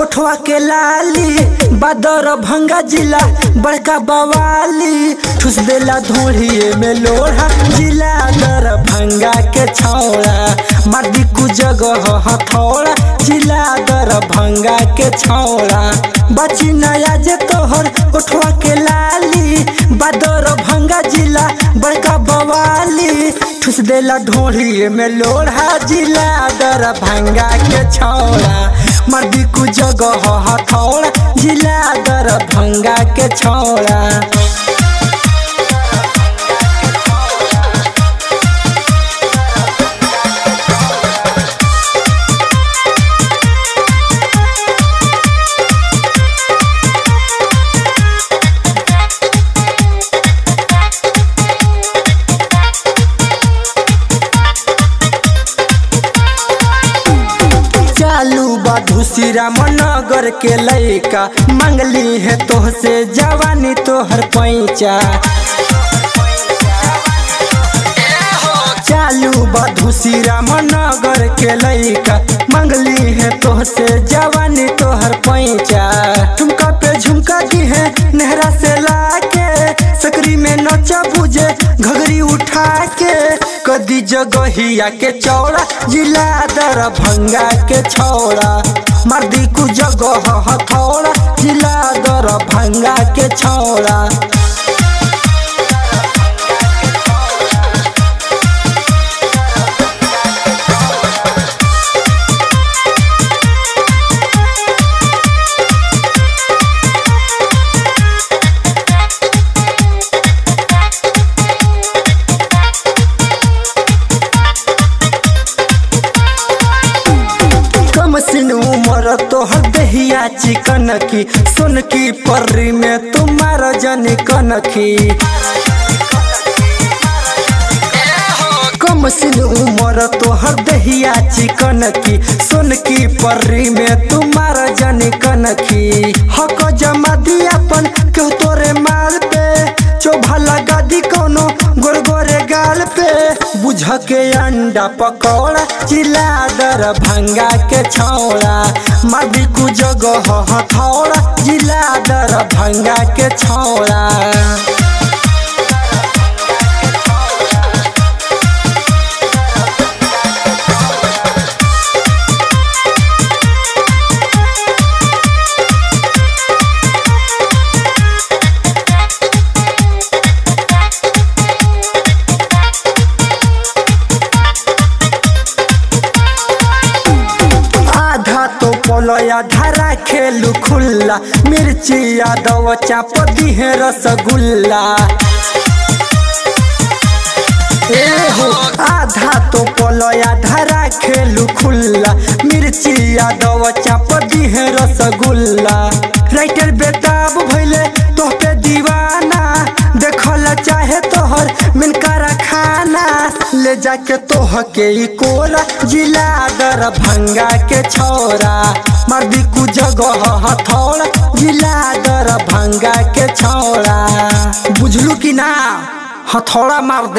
उठवा के लाली, बदर भंगा जिला, बड़का बवाली। ठुस देला धोड़िए में लोढ़ा जिला, दर भंगा के छौड़ा। मर्दी कु जगह हथौड़ा, जिला, दर भंगा के छौड़ा। बची नया जे तोहर उठवा के लाली, बदर ठुस देला ढोढ़िए में लोढ़ा जिला दर भंगा के छौड़ा। मर्दी कु जगह हथौड़ा, जिला दर भंगा के छौड़ा। चालू बा मनगर के लैका मंगली है तोह से जवानी तोहर पैचा। चालू बा धुसीरा मनगर के लैका मंगली है तोह से जवानी तोहर पैचा। नचा बुझे, घगरी उठा के कदी जगहिया के चौड़ा, जिला दर भंगा के छौड़ा। मर्दी कु जगह हथौड़ा, जिला दर भंगा के छौड़ा। उमर तोहर दहिया चिकन की। सुन की पर्री में तुम्हारा जन कनखी कम सिन उमर तोहर दहिया चिकन की। सुन की पर्री में तुम्हारा जन कनखी हक जमा दियापन क्यों तोरे माल पे? चोभा लगा दी कोनो गोर गोरे गाल पे? बुझ के अंडा पकौड़ा चिला दर भंगा के छौड़ा। मर्दी कु जगह हथौड़ा जिला दर भंगा के छौड़ा। पोलया धारा खेलू खुल्ला, मिर्ची यादव चाप दिहे रसगुल्ला। आधा तो पोलया धारा खेलू खुल्ला, मिर्ची यादव चाप दिहे रसगुल्ला। राइटर बेताब भइले तोह पे दीवाना, देखल चाहे तोहर मिनकारा खाना ले जाके तोह के कोरा, जिला दर भंगा के छोरा। मर्दी कु जगह हथौड़ा, जिला दरभंगा के छोरा। बुझलू कि ना? हथौड़ा मार दे।